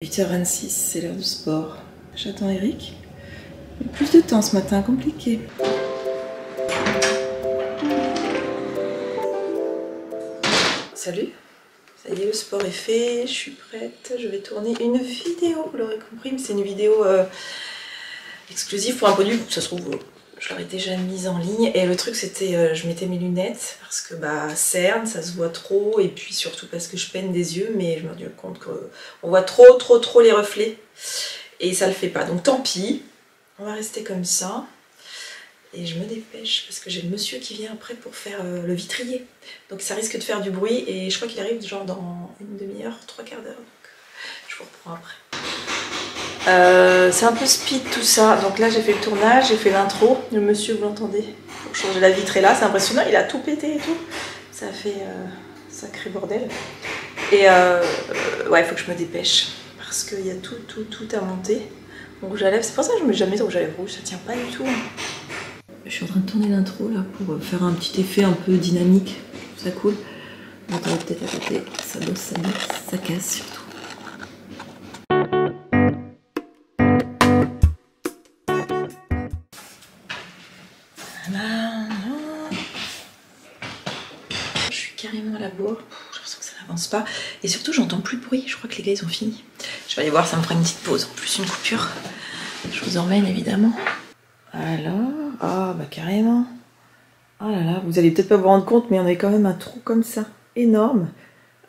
8h26, c'est l'heure du sport. J'attends Eric. Plus de temps ce matin, compliqué. Salut, ça y est, le sport est fait, je suis prête, je vais tourner une vidéo, vous l'aurez compris, mais c'est une vidéo euh, exclusive pour un produit, ça se trouve, je l'aurais déjà mise en ligne, et le truc c'était, euh, je mettais mes lunettes, parce que bah, cerne, ça se voit trop, et puis surtout parce que je peine des yeux, mais je me rends compte qu'on voit trop, trop, trop les reflets, et ça le fait pas, donc tant pis, on va rester comme ça. Et je me dépêche parce que j'ai le monsieur qui vient après pour faire euh, le vitrier. Donc ça risque de faire du bruit et je crois qu'il arrive genre dans une demi-heure, trois quarts d'heure. Donc je vous reprends après. Euh, c'est un peu speed tout ça. Donc là j'ai fait le tournage, j'ai fait l'intro. Le monsieur, vous l'entendez Pour changer la vitre est là, c'est impressionnant. Il a tout pété et tout. Ça fait euh, sacré bordel. Et ouais, il faut que je me dépêche parce qu'il y a tout, tout, tout à monter. Donc rouge à lèvres, c'est pour ça que je mets jamais de rouge à lèvres rouge, ça tient pas du tout. Je suis en train de tourner l'intro là pour faire un petit effet un peu dynamique. Ça cool. Attendez peut-être à côté. Ça bosse, ça bosse, ça casse. Je suis carrément à la bourre. J'ai l'impression que ça n'avance pas. Et surtout, j'entends plus de bruit. Je crois que les gars, ils ont fini. Je vais aller voir, ça me fera une petite pause. En plus, une coupure. Je vous emmène évidemment. Alors, ah bah carrément. Oh là là, vous allez peut-être pas vous rendre compte, mais on a quand même un trou comme ça, énorme,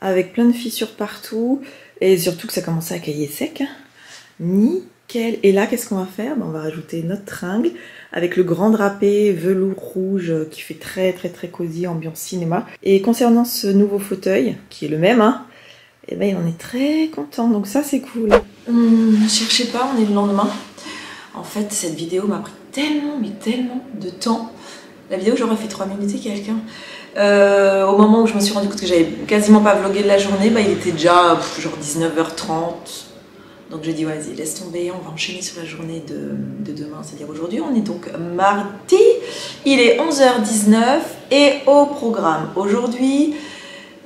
avec plein de fissures partout, et surtout que ça commence à cailler sec. Nickel. Et là, qu'est-ce qu'on va faire? Bah, On va rajouter notre tringle avec le grand drapé velours rouge qui fait très très très cosy, ambiance cinéma. Et concernant ce nouveau fauteuil, qui est le même, hein, eh ben on est très content, donc ça c'est cool. Hum, cherchez pas, on est le lendemain. En fait, cette vidéo m'a pris tellement, mais tellement de temps. La vidéo, j'aurais fait 3 minutes et quelqu'un. Euh, au moment où je me suis rendu compte que j'avais quasiment pas vlogué de la journée, bah, il était déjà genre 19h30. Donc j'ai dit, vas-y, laisse tomber, on va enchaîner sur la journée de, de demain, c'est-à-dire aujourd'hui. On est donc mardi, il est 11h19 et au programme aujourd'hui,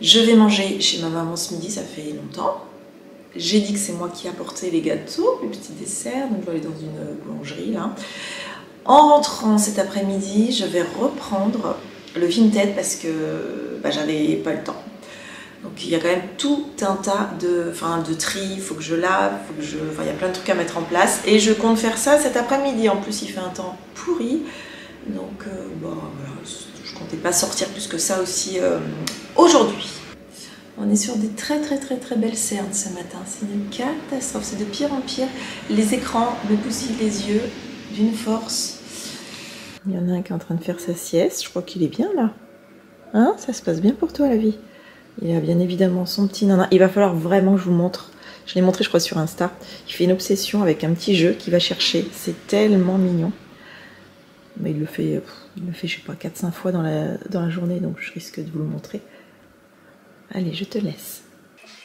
je vais manger chez ma maman ce midi, ça fait longtemps. J'ai dit que c'est moi qui apportais les gâteaux, les petits desserts, donc je vais aller dans une boulangerie là. En rentrant cet après-midi, je vais reprendre le Vinted parce que bah, j'avais pas le temps. Donc il y a quand même tout un tas de, enfin, de tri, il faut que je lave, il y a plein de trucs à mettre en place. Et je compte faire ça cet après-midi. En plus, il fait un temps pourri. Donc euh, bon, voilà, je comptais pas sortir plus que ça aussi euh, aujourd'hui. On est sur des très très très très belles cernes ce matin. C'est une catastrophe, c'est de pire en pire. Les écrans me bousillent les yeux d'une force. Il y en a un qui est en train de faire sa sieste. Je crois qu'il est bien là. Hein? Ça se passe bien pour toi la vie? Il a bien évidemment son petit nana. Il va falloir vraiment que je vous montre. Je l'ai montré je crois sur Insta. Il fait une obsession avec un petit jeu qu'il va chercher. C'est tellement mignon. Mais il le fait, il le fait je sais pas, 4-5 fois dans la, dans la journée. Donc je risque de vous le montrer. Allez, je te laisse.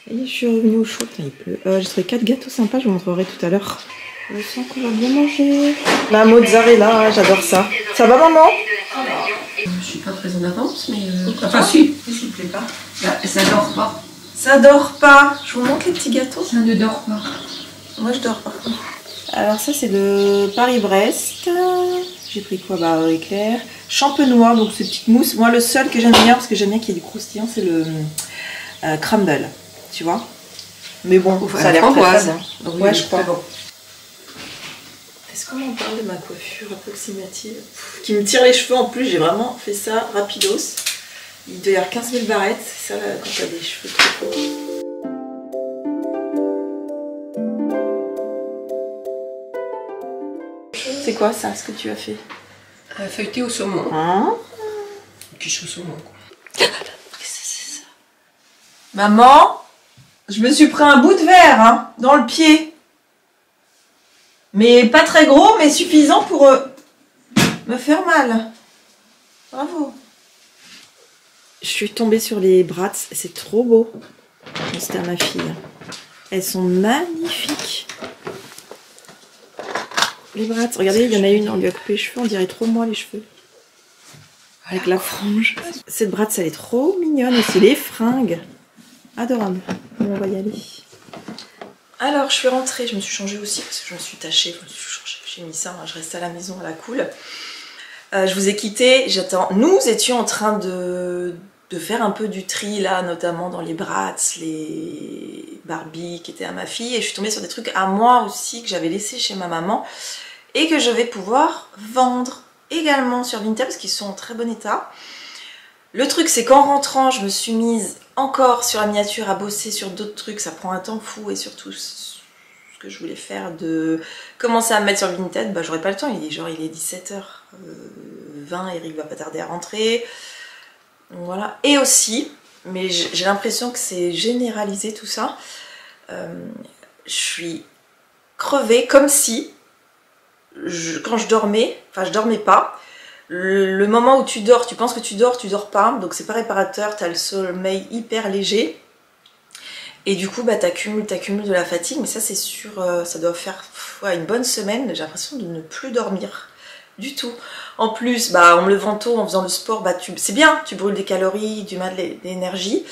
Et je suis revenue au chaud, il pleut. Euh, J'ai trouvé 4 gâteaux sympas, je vous montrerai tout à l'heure. Je sens qu'on va bien manger. La mozzarella, j'adore ça. Ça va maman? Je suis pas très en avance, mais... Euh... Enfin si, s'il te plaît pas. Bah, ça dort pas. Ça dort pas. Je vous montre les petits gâteaux. Ça ne dort pas. Moi je dors contre. Alors ça c'est le Paris-Brest. J'ai pris quoi? Bah éclair. Champenois, donc ces petites mousses. Moi le seul que j'aime bien, parce que j'aime bien qu'il y ait du croustillant, c'est le euh, crumble. Tu vois? Mais bon, ça a l'air très, très bon. ouais, je crois. Bon. Est-ce qu'on en parle de ma coiffure approximative Qui me tire les cheveux en plus, j'ai vraiment fait ça rapidos. Il doit y avoir 15 000 barrettes, c'est ça quand t'as des cheveux trop courts. C'est quoi ça, ce que tu as fait Un feuilleté au saumon. Hein Quiche au saumon, quoi. Qu'est-ce que c'est ça? Maman, je me suis pris un bout de verre hein, dans le pied. Mais pas très gros, mais suffisant pour euh, me faire mal. Bravo. Je suis tombée sur les brats, c'est trop beau. C'était à ma fille. Elles sont magnifiques. Les brats, regardez, il y en a une, on lui a coupé les cheveux, on dirait trop moi les cheveux. Avec la frange. Cette brats, elle est trop mignonne. Et c'est les fringues. Adorable. On va y aller. Alors, je suis rentrée, je me suis changée aussi parce que je me suis tachée, je me suis changée, j'ai mis ça, hein, je reste à la maison à la cool. Euh, je vous ai quitté, j'attends. Nous étions en train de, faire un peu du tri là, notamment dans les Bratz, les Barbie qui étaient à ma fille, et je suis tombée sur des trucs à moi aussi que j'avais laissé chez ma maman et que je vais pouvoir vendre également sur Vinted parce qu'ils sont en très bon état. Le truc c'est qu'en rentrant je me suis mise encore sur la miniature à bosser sur d'autres trucs, ça prend un temps fou et surtout ce que je voulais faire de commencer à me mettre sur Vinted, bah j'aurais pas le temps, il est genre il est 17h20, Eric va pas tarder à rentrer. Voilà. Et aussi, mais j'ai l'impression que c'est généralisé tout ça, euh, je suis crevée comme si quand je dormais, enfin je dormais pas, le, moment où tu dors, tu penses que tu dors, tu dors pas, donc c'est pas réparateur, tu as le sommeil hyper léger. Et du coup, bah, t'accumules, t'accumules de la fatigue, mais ça c'est sûr, euh, ça doit faire une bonne semaine, j'ai l'impression de ne plus dormir du tout. En plus, bah, en me levant tôt, en faisant le sport, bah, c'est bien, tu brûles des calories, du mal de l'énergie,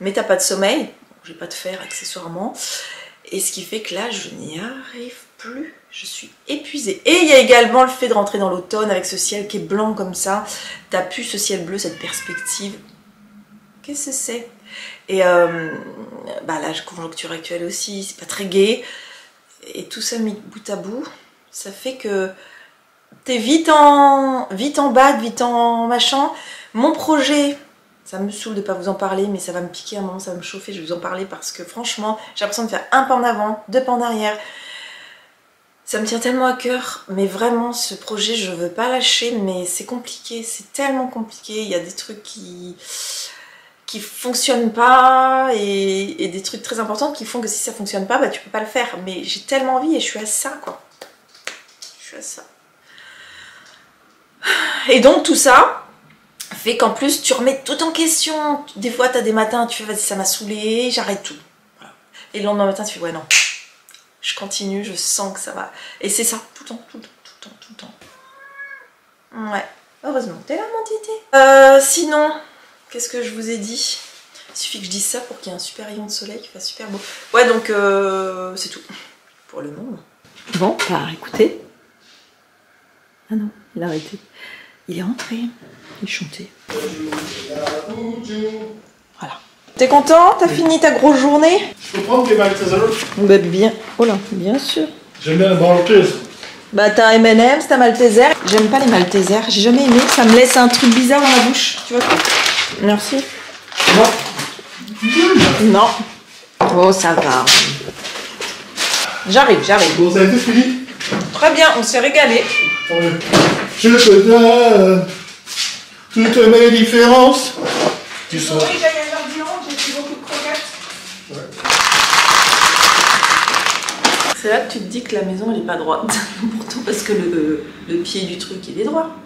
mais t'as pas de sommeil, j'ai pas de fer accessoirement, et ce qui fait que là, je n'y arrive plus, je suis épuisée. Et il y a également le fait de rentrer dans l'automne avec ce ciel qui est blanc comme ça, t'as plus ce ciel bleu, cette perspective. Qu'est-ce que c'est? Et euh, bah, la conjoncture actuelle aussi, c'est pas très gai, et tout ça mis bout à bout, ça fait que t'es vite en, vite en vite en machin. Mon projet, ça me saoule de pas vous en parler, mais ça va me piquer un moment, ça va me chauffer, je vais vous en parler parce que franchement, j'ai l'impression de faire un pas en avant, deux pas en arrière. Ça me tient tellement à cœur, mais vraiment ce projet je veux pas lâcher, mais c'est compliqué, c'est tellement compliqué, il y a des trucs qui qui fonctionnent pas et, des trucs très importants qui font que si ça fonctionne pas, bah tu peux pas le faire. Mais j'ai tellement envie et je suis à ça quoi. Je suis à ça. Et donc tout ça fait qu'en plus tu remets tout en question. Des fois tu as des matins, tu fais vas-y ça m'a saoulé, j'arrête tout. Et le lendemain matin tu fais ouais non, je continue, je sens que ça va. Et c'est ça, tout le temps, tout le temps, tout le temps, tout le temps. Ouais, heureusement, t'es là mon titi. Euh, sinon, qu'est-ce que je vous ai dit? Il suffit que je dise ça pour qu'il y ait un super rayon de soleil qui fasse super beau. Ouais, donc euh, c'est tout pour le moment. Bon, bah écoutez. Ah non, il a arrêté. Il est rentré, il chantait. T'es content? T'as fini ta grosse journée? Je peux prendre des Maltesers Bah bien, oh là, bien sûr. J'aime bien les Maltesers. Bah t'as M&M's, t'as Malteser. J'aime pas les Maltesers, j'ai jamais aimé, ça me laisse un truc bizarre dans la bouche. Tu vois quoi Merci. Non. Non. Oh ça va. J'arrive, j'arrive. Bon, ça a été fini? Très bien, on s'est régalé. Je te donne toutes mes différences. Tu C'est là que tu te dis que la maison elle est pas droite. Pourtant parce que le, pied du truc il est droit.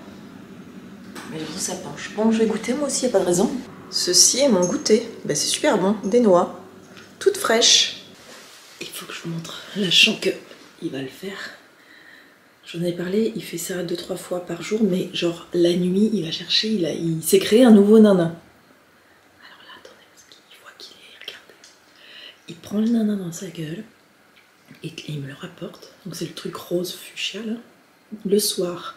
Mais je ça penche. Bon je vais goûter moi aussi, y a pas de raison. Ceci est mon goûter. Ben, c'est super bon, des noix. Toutes fraîches. Il faut que je vous montre. Là que il va le faire. J'en avais parlé, il fait ça deux trois fois par jour, mais genre la nuit il va chercher, il, il s'est créé un nouveau nanin. Alors là attendez, parce qu'il voit qu'il est, regardez. Il prend le nanin dans sa gueule, et, il me le rapporte. Donc c'est le truc rose fuchsia. Le soir,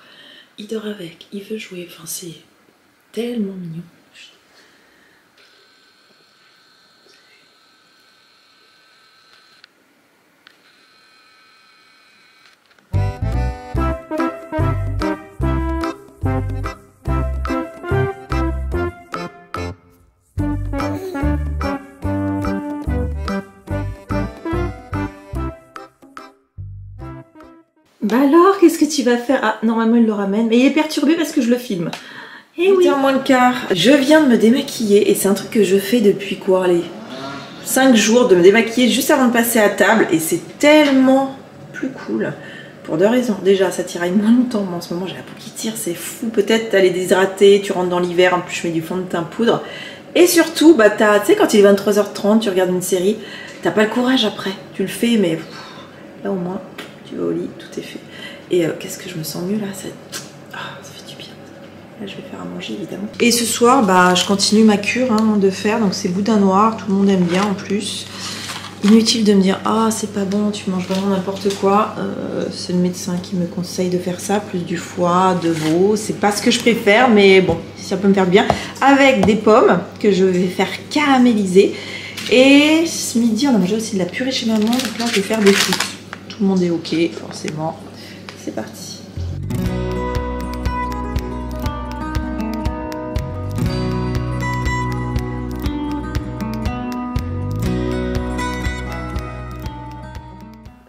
il dort avec, il veut jouer. Enfin, c'est tellement mignon. Bah alors, qu'est-ce que tu vas faire? Ah, normalement il le ramène, mais il est perturbé parce que je le filme. Et eh oui. moins le quart. Je viens de me démaquiller et c'est un truc que je fais depuis quoi les 5 jours de me démaquiller juste avant de passer à table et c'est tellement plus cool. Pour deux raisons. Déjà, ça tiraille moins longtemps. mais en ce moment, j'ai la peau qui tire, c'est fou. Peut-être t'allais déshydrater, tu rentres dans l'hiver. En plus, je mets du fond de teint poudre. Et surtout, bah, tu sais, quand il est 23h30, tu regardes une série, t'as pas le courage après. Tu le fais, mais là au moins, tu vas au lit, tout est fait. Et euh, qu'est-ce que je me sens mieux là ça... Ah, ça fait du bien. Là, je vais faire à manger évidemment. Et ce soir, bah, je continue ma cure hein, de fer. Donc c'est boudin noir, tout le monde aime bien en plus. Inutile de me dire ah c'est pas bon, tu manges vraiment n'importe quoi. Euh, c'est le médecin qui me conseille de faire ça, plus du foie, de veau. C'est pas ce que je préfère, mais bon, si ça peut me faire bien. Avec des pommes que je vais faire caraméliser. Et ce midi, on a mangé aussi de la purée chez maman. Donc là, je vais faire des frites. Tout le monde est ok, forcément. C'est parti.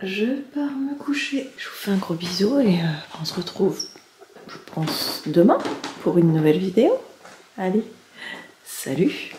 Je pars me coucher. Je vous fais un gros bisou et euh, on se retrouve, je pense, demain pour une nouvelle vidéo. Allez, salut